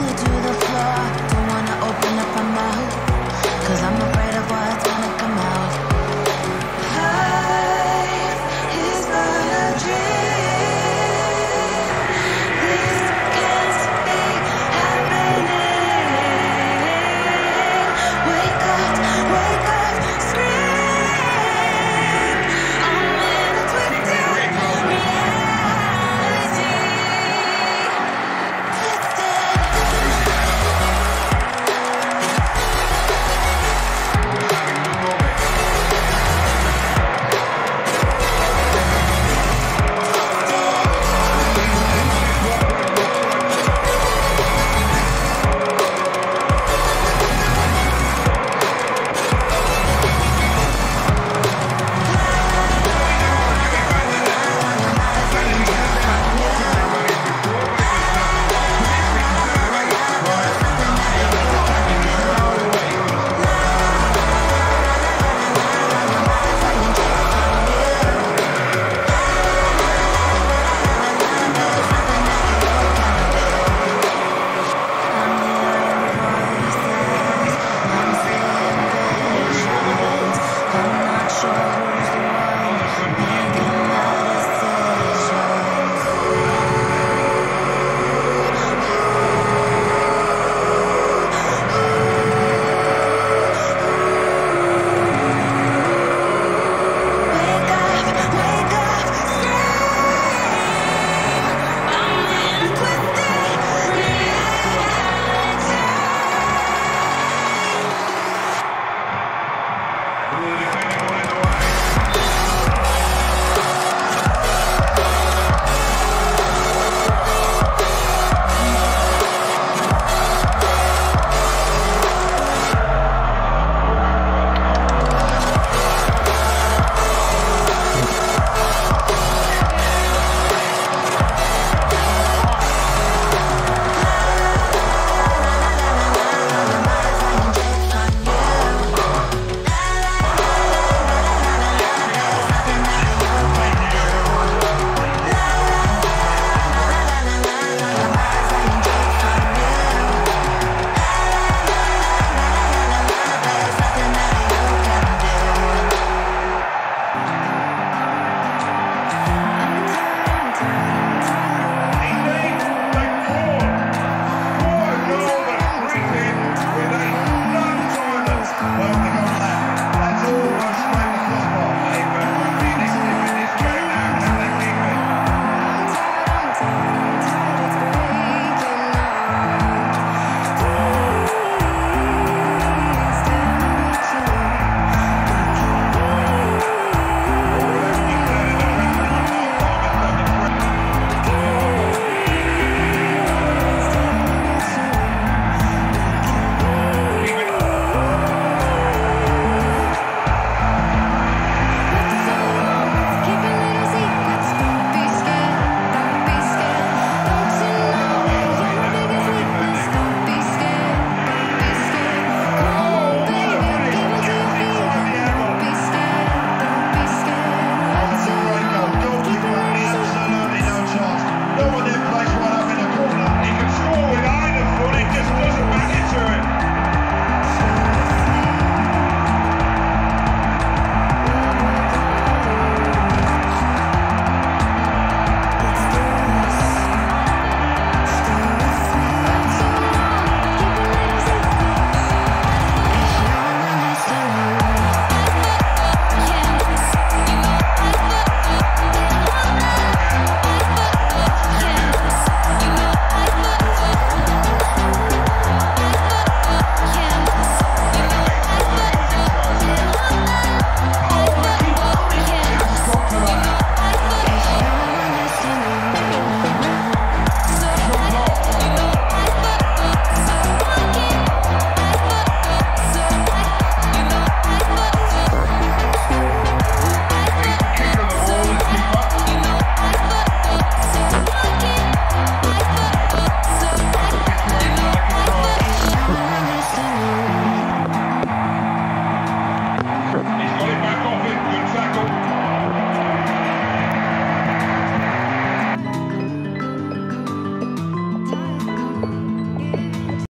good